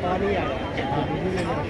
他没啊！